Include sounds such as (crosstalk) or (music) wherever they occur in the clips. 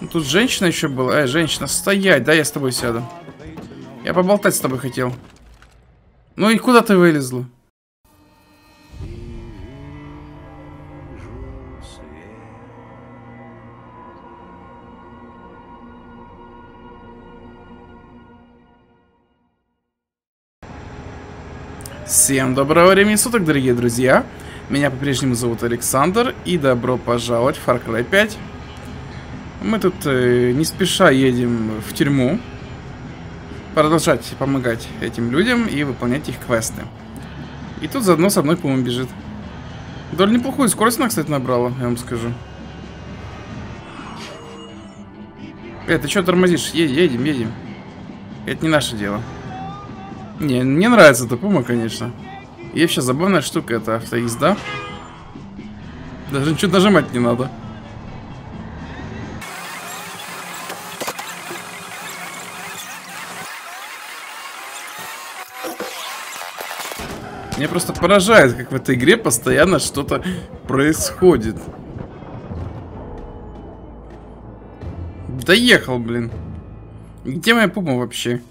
Ну, тут женщина еще была. Эй, женщина, стоять, да, я с тобой сяду. Я поболтать с тобой хотел. Ну и куда ты вылезла? Всем доброго времени суток, дорогие друзья. Меня по-прежнему зовут Александр, и добро пожаловать в Far Cry 5. Мы тут э, не спеша едем в тюрьму. Продолжать помогать этим людям и выполнять их квесты. И тут заодно со мной, по-моему, бежит. Довольно неплохую скорость она, кстати, набрала, я вам скажу. Э, ты что тормозишь? Е едем, едем. Это не наше дело. Не, мне нравится эта пума, конечно. И вообще забавная штука это автоезда. Даже ничего нажимать не надо. Мне просто поражает, как в этой игре постоянно что-то происходит. Доехал, блин. Где моя пума вообще?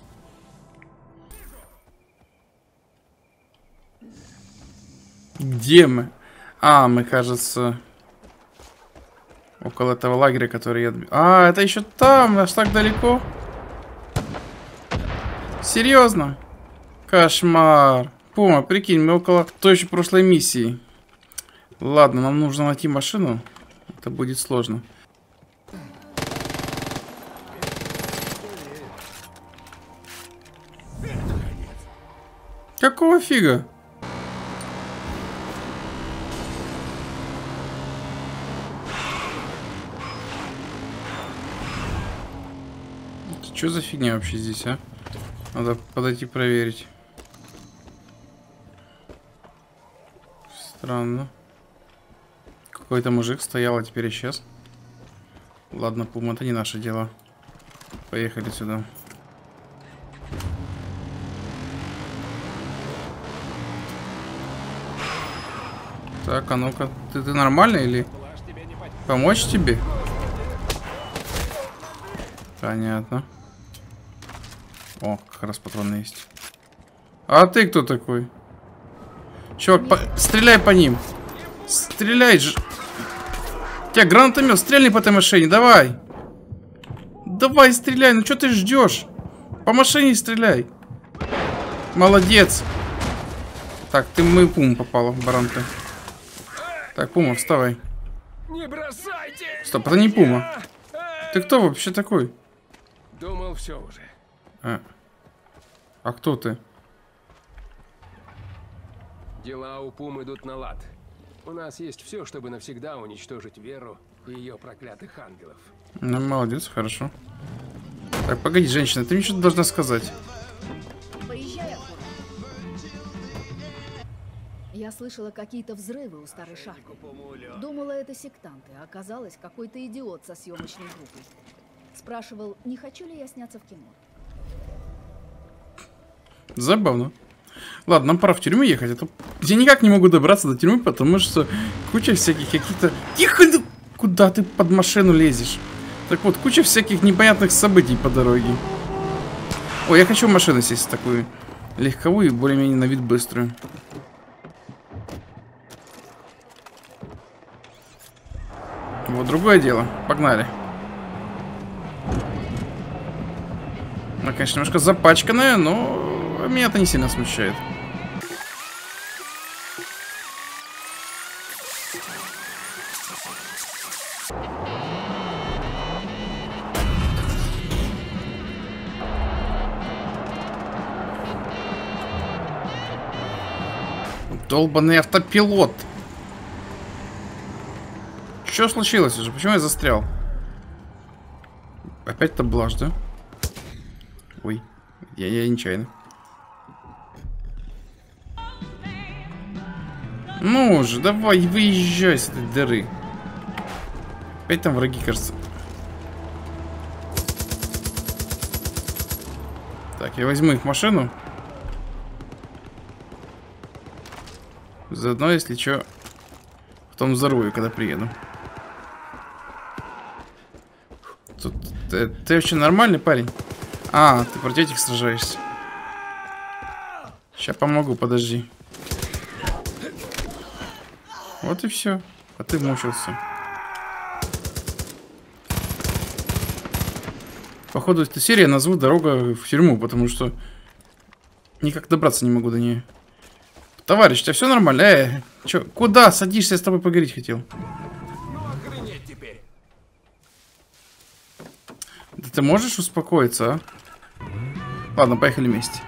Где мы? А, мы, кажется, около этого лагеря, который я... А, это еще там, аж так далеко. Серьезно? Кошмар. Пума, прикинь, мы около той еще прошлой миссии. Ладно, нам нужно найти машину. Это будет сложно. Какого фига? Что за фигня вообще здесь, а? Надо подойти проверить. Странно. Какой-то мужик стоял, а теперь исчез. Ладно, пум, это не наше дело. Поехали сюда. Так, а ну-ка, ты, ты нормальный или... Помочь тебе? Понятно. О, как раз патроны есть. А ты кто такой? Чувак, по... стреляй по ним. Стреляй же. Тебя гранатомет, стрельни по этой машине, давай. Давай, стреляй, ну что ты ждешь? По машине стреляй. Молодец. Так, ты мы пум попала, баранка. Так, Пума, вставай. Не бросайте! Стоп, это не Пума. Ты кто вообще такой? Думал, все уже. А, а кто ты? Дела у Пум идут на лад. У нас есть все, чтобы навсегда уничтожить Веру и ее проклятых ангелов. Ну, молодец, хорошо. Так, погоди, женщина, ты мне что-то должна сказать. Поезжай. Я слышала какие-то взрывы у старой шахты. Думала, это сектанты, а оказалось какой-то идиот со съемочной группой. Спрашивал, не хочу ли я сняться в кино. Забавно. Ладно, нам пора в тюрьму ехать, а то я никак не могу добраться до тюрьмы, потому что куча всяких каких-то... Тихо, куда ты под машину лезешь? Так вот, куча всяких непонятных событий по дороге. О, я хочу в машину сесть такую легковую, более-менее на вид быструю. Вот другое дело. Погнали. Она, конечно, немножко запачканная, но меня это не сильно смущает. Долбанный автопилот. Что случилось уже? Почему я застрял? Опять-то блажь, да? Ой, я, я нечаянно. Ну же, давай, выезжай с этой дыры. Опять там враги, кажется. Так, я возьму их машину. Заодно, если что, потом взорву, когда приеду. Ты, ты вообще нормальный парень? А, ты против этих сражаешься. Сейчас помогу, подожди. Вот и все. А ты мучился. Походу, эта серия назову «Дорога в тюрьму», потому что никак добраться не могу до нее. Товарищ, у тебя все нормально? Э, чё, куда садишься? Я с тобой поговорить хотел. Ну, охренеть теперь. Да ты можешь успокоиться, а? Ладно, поехали вместе.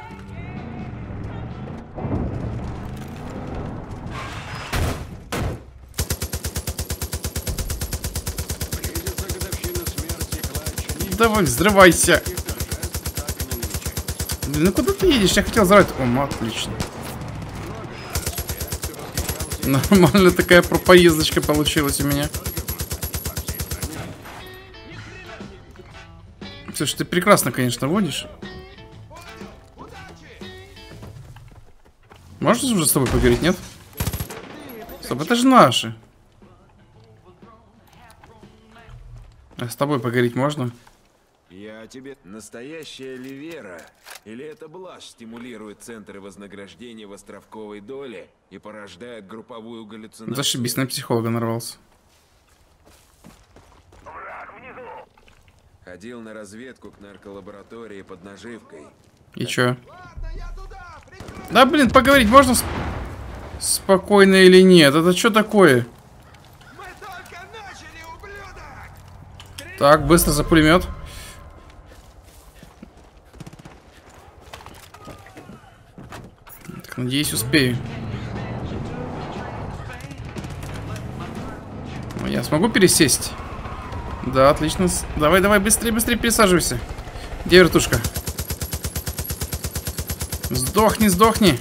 Давай, взрывайся. Блин, ну куда ты едешь? Я хотел взорвать. О, отлично. Нормально такая поездочка получилась у меня. Слушай, ты прекрасно, конечно, водишь. Можно уже с тобой поговорить, нет? Стоп, это же наши. А с тобой поговорить можно? Я тебе настоящая Ливера? Или это блажь стимулирует центры вознаграждения в островковой доле и порождает групповую галлюцинацию? Зашибись, на психолога нарвался. Ходил на разведку к нарколаборатории под наживкой. И чё? Да, блин, поговорить можно сп- спокойно или нет? Это что такое? Мы только начали, ублюдок! Так, быстро за пулемет. Надеюсь, успею. Я смогу пересесть? Да, отлично. Давай, давай, быстрее, быстрее пересаживайся. Где вертушка? Сдохни, сдохни.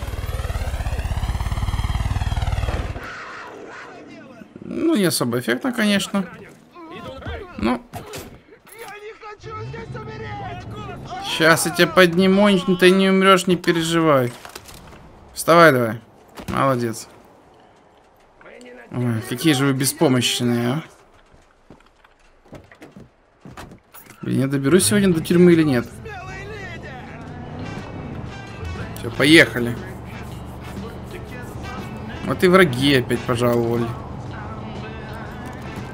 Ну, не особо эффектно, конечно. Ну! Сейчас я тебя подниму, ты не умрешь, не переживай. Вставай давай. Молодец. Ой, какие же вы беспомощные, а. Я доберусь сегодня до тюрьмы или нет? Все, поехали. Вот и враги опять пожаловали.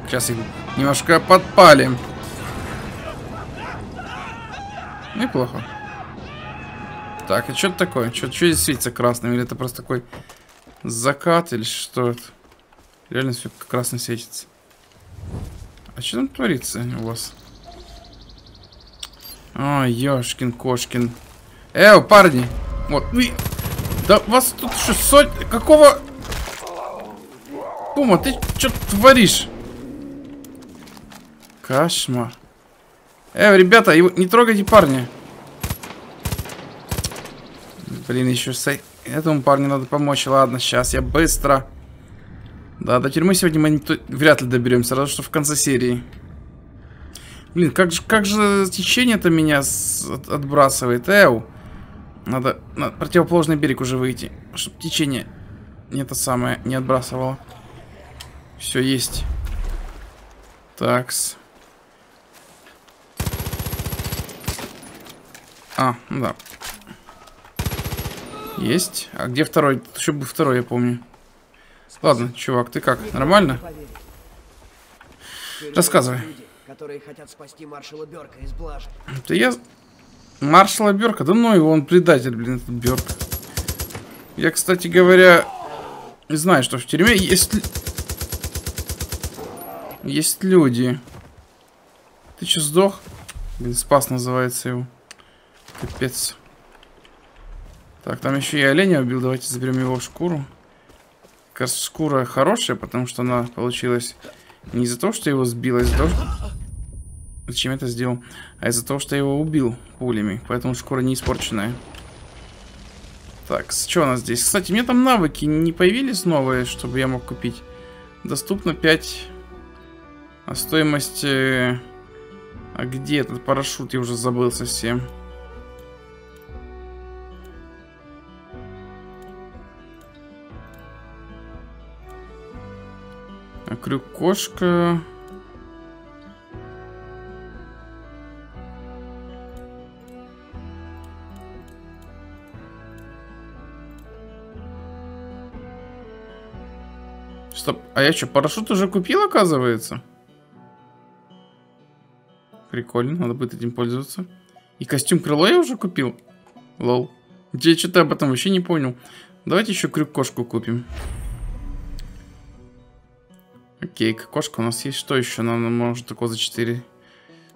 Сейчас их немножко подпалим. Неплохо. Так, а что это такое? Что здесь светится красным? Или это просто такой закат? Или что это? Реально все красно светится. А что там творится у вас? Ой, ёшкин кошкин. Эу, парни! Вот, вы... Да вас тут что, соть... Какого... Пума, ты что творишь? Кошмар. Э, ребята, его не трогайте парня. Блин, еще с... Этому парню надо помочь. Ладно, сейчас я быстро. Да, до тюрьмы сегодня мы то- вряд ли доберемся, разве что в конце серии. Блин, как же, как же течение-то меня с- от- отбрасывает. Эу. Надо на противоположный берег уже выйти, чтобы течение не это самое не отбрасывало. Все есть. Такс. А, ну да. Есть. А где второй? Тут еще был второй, я помню. Ладно, чувак, ты как? Нормально? Рассказывай. которые хотят спасти маршала Берка из блажи. Я... Маршала Берка, да ну его, он предатель, блин, этот Берк. Я, кстати говоря, знаю, что в тюрьме есть... Есть люди. Ты что, сдох? Блин, спас называется его. Капец. Так, там еще и оленя убил. Давайте заберем его шкуру. Кажется, шкура хорошая, потому что она получилась не из-за того, что его сбил, а из-за того, что... Зачем я это сделал? А из-за того, что я его убил пулями. Поэтому шкура не испорченная. Так, что у нас здесь? Кстати, мне там навыки не появились новые, чтобы я мог купить. Доступно 5. А стоимость... э, А где этот парашют? Я уже забыл совсем. крюк-кошка. Стоп, а я что, парашют уже купил, оказывается? Прикольно, надо будет этим пользоваться. И костюм крыло я уже купил? Лол. Я что-то об этом вообще не понял. Давайте еще крюк-кошку купим. Окей, кошка у нас есть. Что еще нам может такого за 4?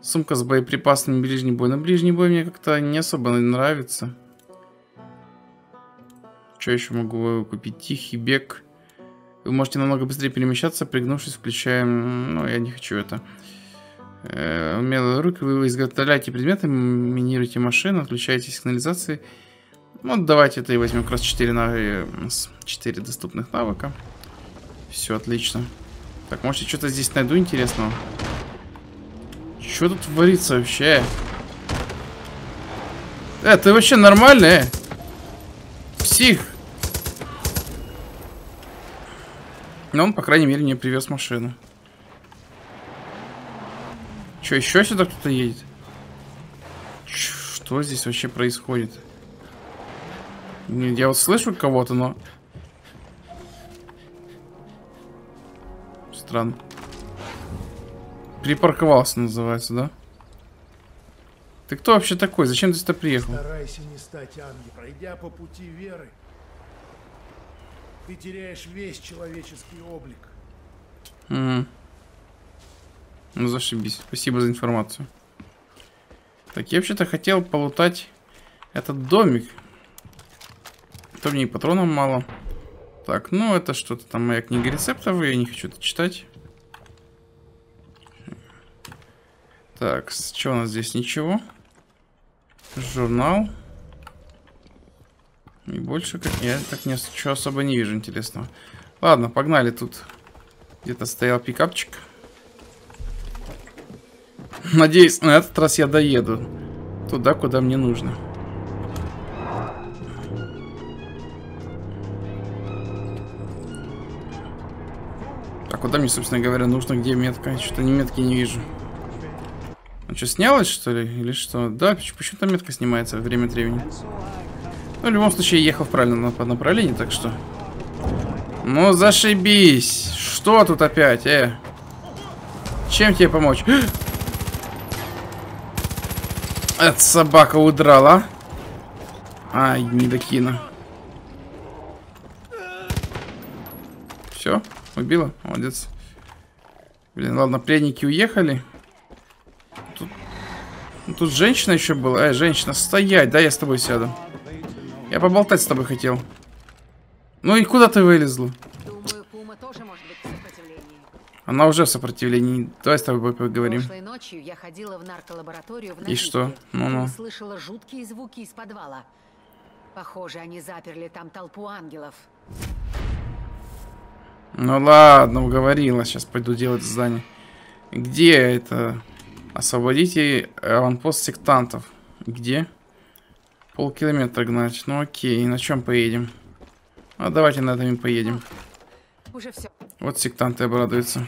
Сумка с боеприпасами ближний бой. На ближний бой мне как-то не особо нравится. Что еще могу купить? Тихий бег. Вы можете намного быстрее перемещаться, пригнувшись, включаем... Ну, я не хочу это. Э, умелые руки, вы изготовляете предметы, минируете машину, отключаете сигнализации. Ну, давайте это и возьмем как раз 4, на... 4 доступных навыка. Все, отлично. Так, может я что-то здесь найду интересного? Что тут творится вообще? Э, ты вообще нормальный, э? Псих. Но он, по крайней мере, мне привез машину. Че, еще сюда кто-то едет? Что здесь вообще происходит? Я вот слышу кого-то, но... Странно. Припарковался, называется, да? Ты кто вообще такой? Зачем ты сюда приехал? Старайся не стать ангелом. Пройдя по пути веры, ты теряешь весь человеческий облик. Угу. Ну, зашибись. Спасибо за информацию. Так, я вообще-то хотел полутать этот домик. То мне и патронов мало. Так, ну это что-то там моя книга рецептов, я не хочу это читать. Так, что у нас здесь? Ничего. Журнал. И больше как я так ничего особо не вижу интересного. Ладно, погнали тут. Где-то стоял пикапчик. Надеюсь, на этот раз я доеду. Туда, куда мне нужно. Куда мне, собственно говоря, нужно? Где метка? Что-то ни метки не вижу. Ну что, снялось, что ли? Или что? Да, почему-то метка снимается время от времени. Ну, в любом случае, я ехал в правильном направлении, так что... Ну, зашибись! Что тут опять, э? Чем тебе помочь? (gasps) Эта собака удрала. Ай, не докину. Все, убила? Молодец. Блин, ладно, пленники уехали. Тут, ну, тут женщина еще была. Эй, женщина, стоять, да, я с тобой сяду. Я поболтать с тобой хотел. Ну и куда ты вылезла? Она уже в сопротивлении. Давай с тобой поговорим. Прошлой ночью я ходила в нарколабораторию в И что? Ну-ну. и услышала жуткие звуки из подвала. Похоже, они заперли там толпу ангелов. Ну ладно, уговорила. Сейчас пойду делать задание. Где это? Освободите аванпост сектантов. Где? Полкилометра гнать. Ну окей, на чем поедем? А давайте на этом и поедем. Уже все. Вот сектанты обрадуются.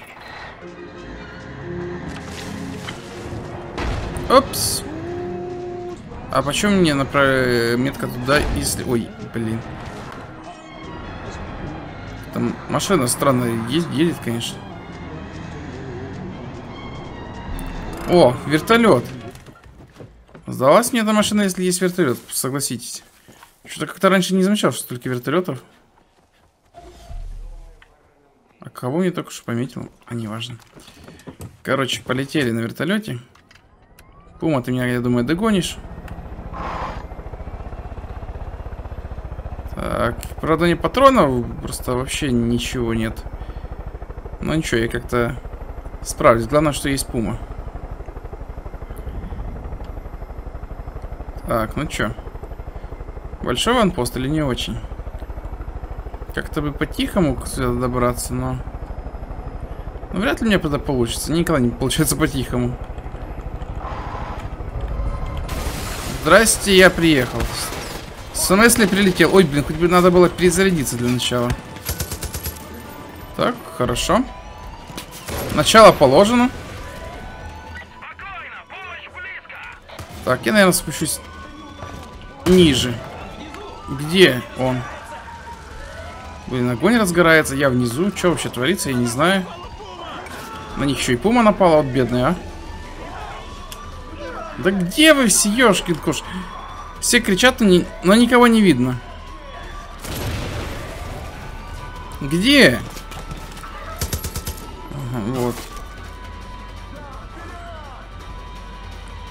Опс. А почему мне направ... метка туда, если... Ой, блин. Там машина странно едет, едет, конечно. О, вертолет. Сдалась мне эта машина, если есть вертолет, согласитесь. Что-то как-то раньше не замечал, что столько вертолетов. А кого мне только что пометил? А, неважно. Короче, полетели на вертолете. Пума, ты меня, я думаю, догонишь. Так, правда не патронов, просто вообще ничего нет. Но ничего, я как-то справлюсь. Главное, что есть пума. Так, ну чё? Большой ванпост или не очень? Как-то бы по-тихому сюда добраться, но... Ну, вряд ли мне это получится. Никогда не получается по-тихому. Здрасте, я приехал. В смысле прилетел? Ой, блин, хоть бы надо было перезарядиться для начала. Так, хорошо. Начало положено. Так, я, наверное, спущусь ниже. Где он? Блин, огонь разгорается, я внизу. Что вообще творится, я не знаю. На них еще и пума напала, вот бедная, а. Да где вы все, ёшкин кош? Все кричат, но, ни... но никого не видно. Где? Вот.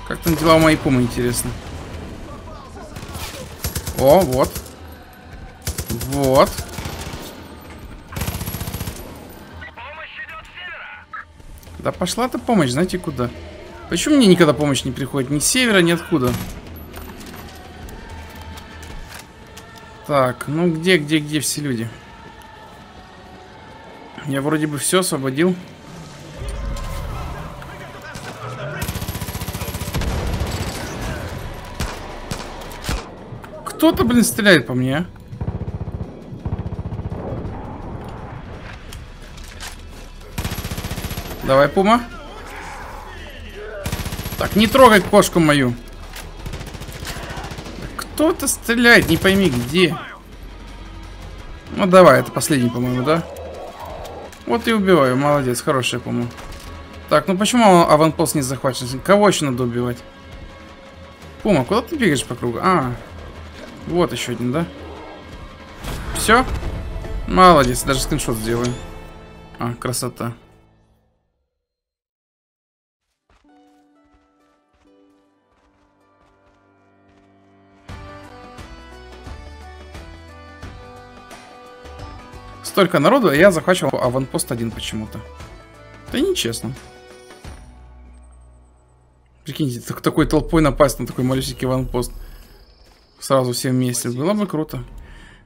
Как там дела у моей пумы, интересно? О, вот. Вот. Да пошла ты помощь, знаете куда? Почему мне никогда помощь не приходит? Ни с севера, ни откуда. Так, ну где, где, где все люди? Я вроде бы все освободил. Кто-то, блин, стреляет по мне, а? Давай, Пума. Так, не трогай кошку мою. Кто-то стреляет, не пойми где. Ну давай, это последний, по-моему, да? Вот и убиваю, молодец, хорошая, по-моему. Так, ну почему аванпост не захвачен? Кого еще надо убивать? Пума, куда ты бегаешь по кругу? А, вот еще один, да? Все? Молодец, даже скриншот сделаем. А, красота. Столько народу, а я захвачивал аванпост один почему-то. Это нечестно. Прикиньте, так, такой толпой напасть на такой малюсенький аванпост. Сразу все вместе. Было бы круто.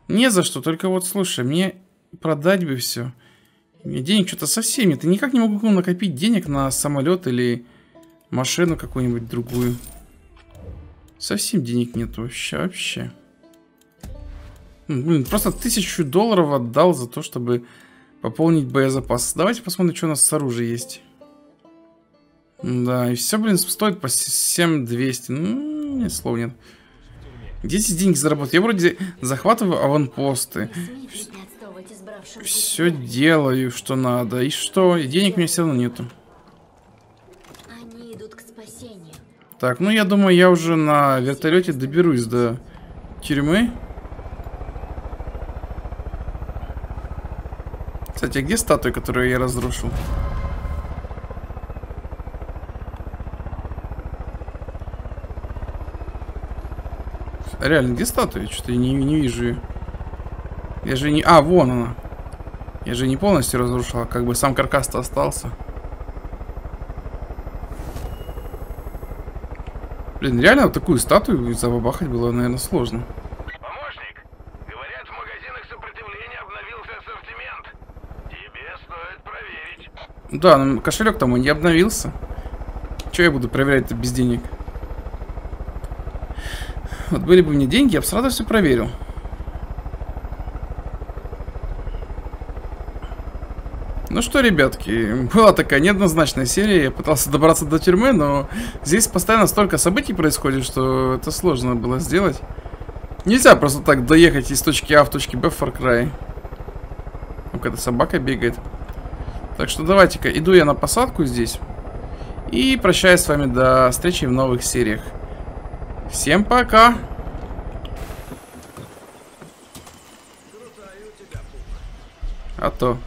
Не за что, только вот слушай, мне продать бы все. Мне денег что-то совсем нет. Я никак не могу накопить денег на самолет или машину какую-нибудь другую. Совсем денег нет вообще, вообще. Блин, просто тысячу долларов отдал за то, чтобы пополнить боезапас. Давайте посмотрим, что у нас с оружием есть. Да, и все, блин, стоит по 7200. Ну, нет слов нет. Где эти деньги заработать? Я вроде захватываю аванпосты. Все делаю, что надо. И что? И денег у меня все равно нету. Так, ну я думаю, я уже на вертолете доберусь до тюрьмы. Кстати, а где статуя, которую я разрушил? Реально, где статуя? Что-то я не, не вижу ее. Я же не... А, вон она. Я же не полностью разрушил, а как бы сам каркас-то остался. Блин, реально вот такую статую забабахать было, наверное, сложно. Помощник, говорят, в магазинах сопротивления обновился ассортимент. Тебе стоит проверить. Да, но кошелек там и не обновился. Че я буду проверять-то без денег? Вот были бы мне деньги, я бы сразу все проверил. Ну что, ребятки, была такая неоднозначная серия. Я пытался добраться до тюрьмы, но здесь постоянно столько событий происходит, что это сложно было сделать. Нельзя просто так доехать из точки А в точке Б в Far Cry. Ну, когда собака бегает. Так что давайте-ка, иду я на посадку здесь. И прощаюсь с вами до встречи в новых сериях. Всем пока! А то.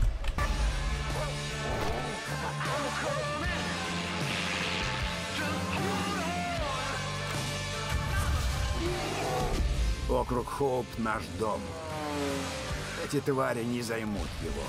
Округ Хоуп — наш дом. Эти твари не займут его.